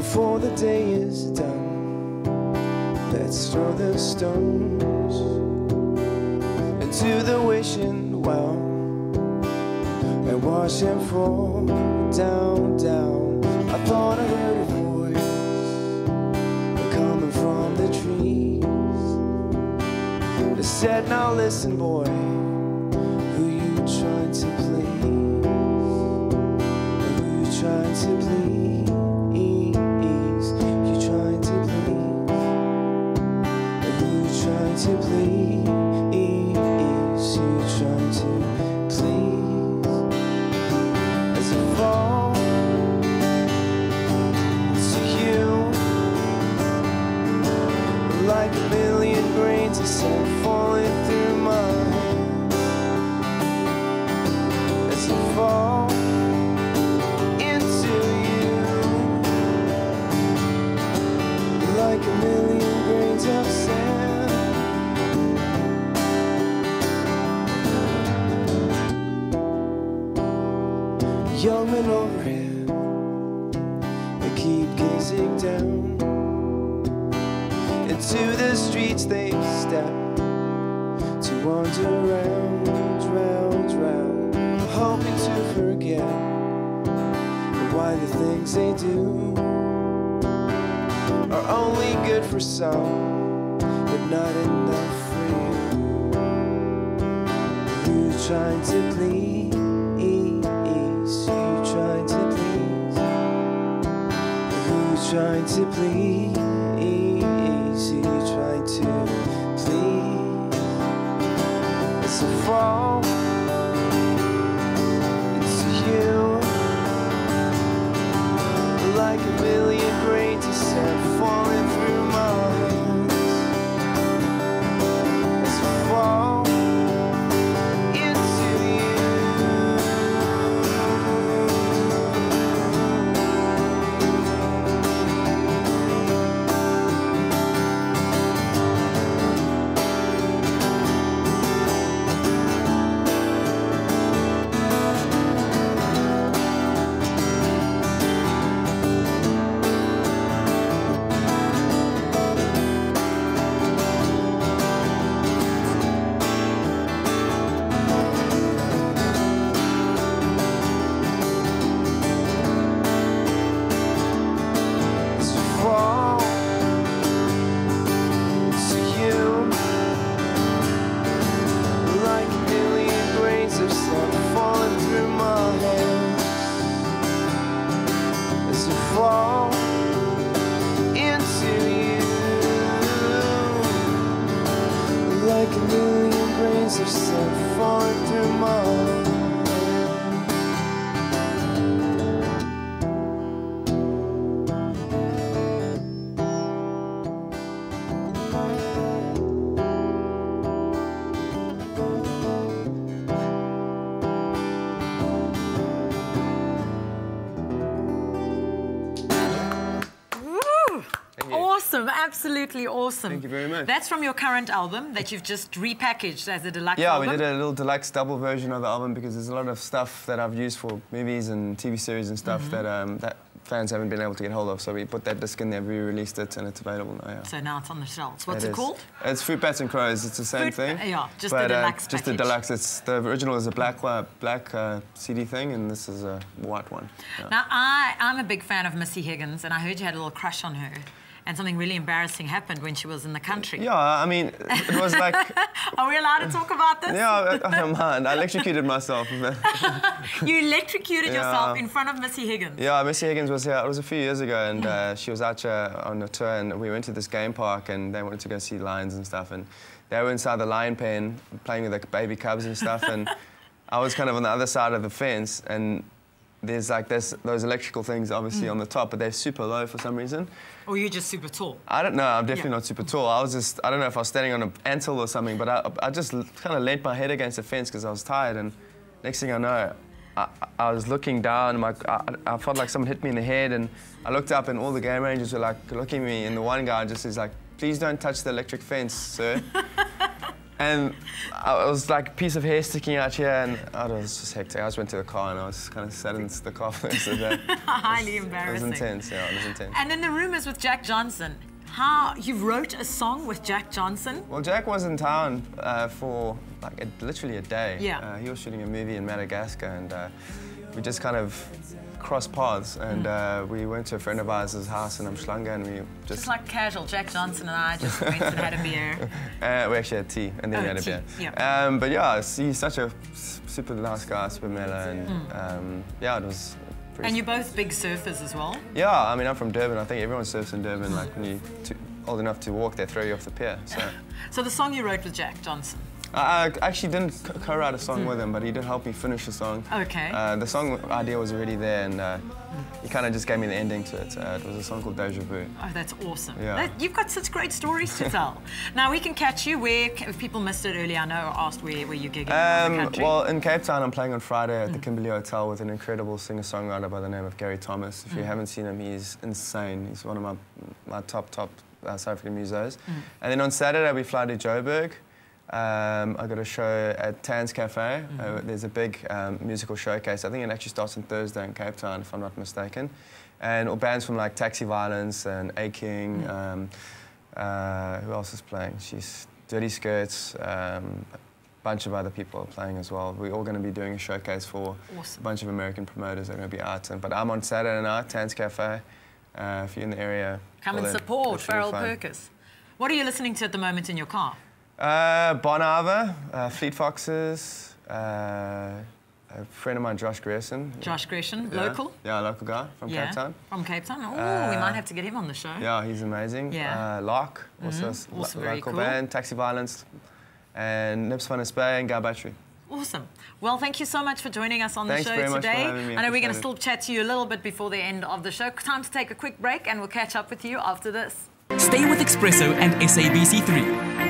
before the day is done, let's throw the stones into the wishing well and watch them fall down, down. I thought I heard a voice coming from the trees. It said, Now listen, boy, who you trying to Young men overhead, they keep gazing down into the streets they step to wander round, round, round, hoping to forget why the things they do are only good for some, but not enough for you. You trying to please, trying million grains of sand falling absolutely awesome. Thank you very much. That's from your current album that you've just repackaged as a deluxe Yeah, album. we did a little deluxe double version of the album because there's a lot of stuff that I've used for movies and TV series and stuff Mm-hmm. that um, that fans haven't been able to get hold of. So we put that disc in there, we released it, and it's available now. Yeah. So now it's on the shelves. What's it called? It's Fruit Bats and Crows. It's the same Fruit thing. Yeah, just the deluxe Uh, just the deluxe. It's the original is a black uh, black uh, CD thing, and this is a white one. Yeah. Now, I, I'm a big fan of Missy Higgins, and I heard you had a little crush on her. And something really embarrassing happened when she was in the country. Yeah, I mean, it was like, Are we allowed to talk about this? yeah, I, don't mind. I electrocuted myself. You electrocuted yourself in front of Missy Higgins. Yeah, Missy Higgins was here. It was a few years ago, and uh, she was out here on a tour, and we went to this game park, and they wanted to go see lions and stuff, and they were inside the lion pen playing with the baby cubs and stuff, and I was kind of on the other side of the fence, and there's like this, those electrical things obviously mm. on the top, but they're super low for some reason. Or you're just super tall. I don't know. I'm definitely Yeah. not super tall. I was just, I don't know if I was standing on an antle or something, but I, I just kind of leant my head against the fence because I was tired. And next thing I know, I, I was looking down. My, I, I felt like someone hit me in the head, and I looked up, and all the game rangers were like looking at me, and the one guy just is like, "Please don't touch the electric fence, sir." and I was like a piece of hair sticking out here, and oh, it was just hectic. I just went to the car and I was kind of sat in the car for the rest of the day. Highly It was embarrassing. intense, yeah, it was intense. And then the rumors with Jack Johnson. How you wrote a song with Jack Johnson? Well, Jack was in town uh, for like a, literally a day. Yeah. Uh, he was shooting a movie in Madagascar, and uh, we just kind of crossed paths. And uh, we went to a friend of ours' house in Umhlanga, and we Just just like casual, Jack Johnson and I just went and had a beer. uh, we actually had tea, and then Oh, we had a beer. yeah. Um, but yeah, he's such a super nice guy, super mellow, and um, yeah, it was. Pretty. And you're both big surfers as well. Yeah, I mean, I'm from Durban. I think everyone surfs in Durban. Like when you're too old enough to walk, they throw you off the pier. So. So the song you wrote with Jack Johnson. I I actually didn't co- co-write a song with him, but he did help me finish the song. Okay. Uh, the song idea was already there, and uh, he kind of just gave me the ending to it. Uh, it was a song called Deja Vu. Oh, that's awesome. Yeah. That- you've got such great stories to tell. now we can catch you where, if people missed it earlier, I know I asked where, where you gigging around the Um, country. well, in Cape Town, I'm playing on Friday at the Kimberley Hotel with an incredible singer-songwriter by the name of Gary Thomas. If you haven't seen him, he's insane. He's one of my, my top, top uh, South African musos. And then on Saturday, we fly to Joburg. Um, I got a show at Tanz Cafe. Uh, there's a big um, musical showcase. I think it actually starts on Thursday in Cape Town, if I'm not mistaken. And all bands from like Taxi Violence and A King. Um, uh, who else is playing? She's Dirty Skirts. Um, a bunch of other people are playing as well. We're all going to be doing a showcase for Awesome. a bunch of American promoters that are going to be out. And, but I'm on Saturday night, Tanz Cafe. Uh, if you're in the area, Come and support it should be Farryl. Purkiss. What are you listening to at the moment in your car? Uh, Bon Iver, uh, Fleet Foxes, uh, a friend of mine, Josh Grierson. Josh Gresham, Yeah. local? Yeah, local guy from yeah. Cape Town. From Cape Town. Oh, we might have to get him on the show. Yeah, he's amazing. Yeah. Uh, Lark, also a s- lo- Also local cool. band, Taxi Violence, and Nibs Van Spuy and Guy Buttery. Awesome. Well, thank you so much for joining us on the show very much for today. having me. I know we're going to still chat to you a little bit before the end of the show. Time to take a quick break and we'll catch up with you after this. Stay with Expresso and SABC3.